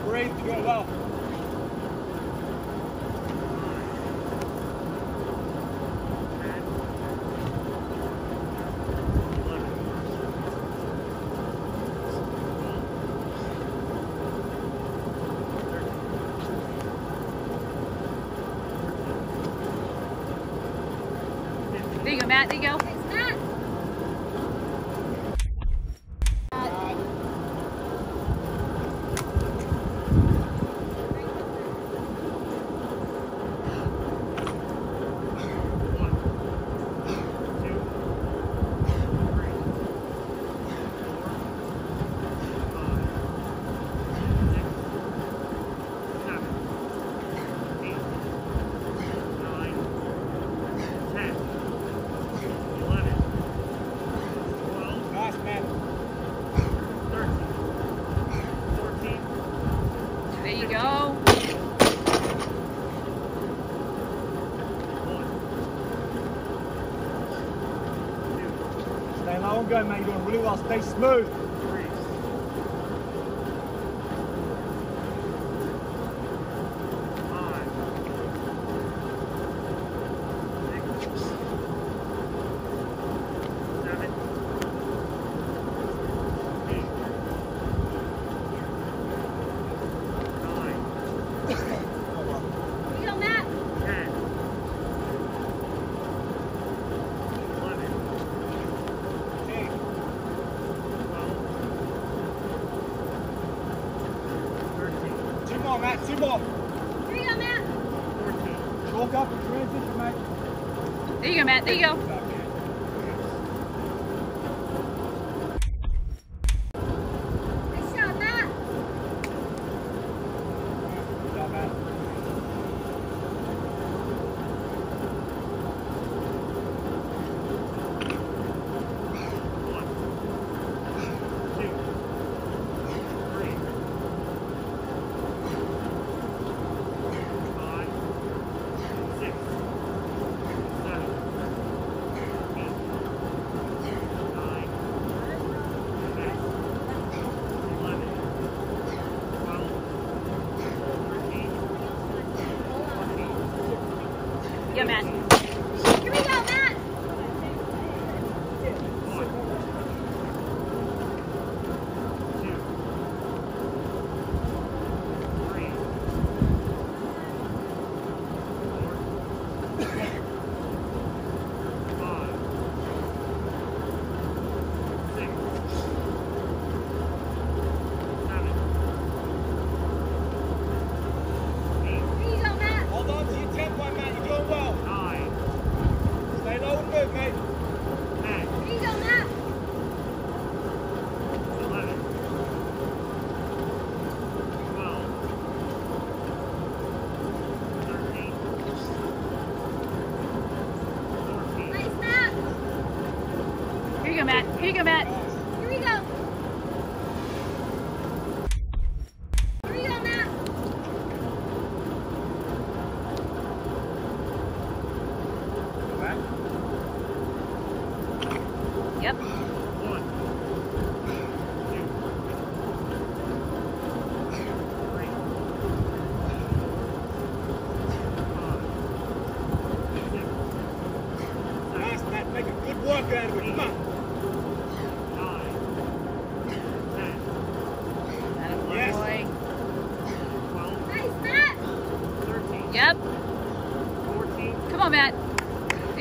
right, to go well. There you go, Matt. There you go. go, mate. You're doing really well. Stay smooth. on, Matt. Two more. Here you go, Matt. Walk up and transition, mate. There you go, Matt. There you go. Yeah. go, Matt. Here you go, Matt.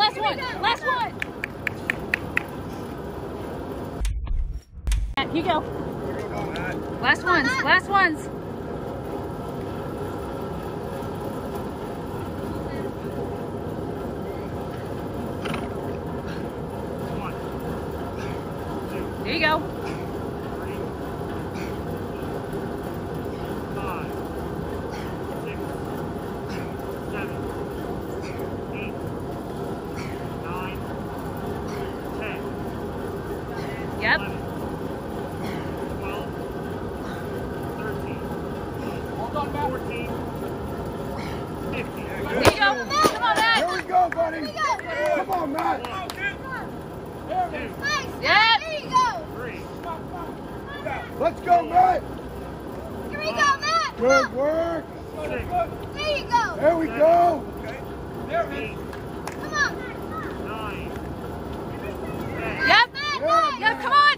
last one, last one. Here you go. Last ones, last ones. 14, 50. There you go. Come on, Matt. Here we go, buddy. Here we go. Come on, Matt. One, two, two. Nice. Yeah. There you go. Three. Let's go, Matt. Here we go, Matt. Come Good on. work. Six. There you go. There we Seven. go. Okay. There we go. Come on. Nine. Yep. Matt, yep, nine. Yep, come on.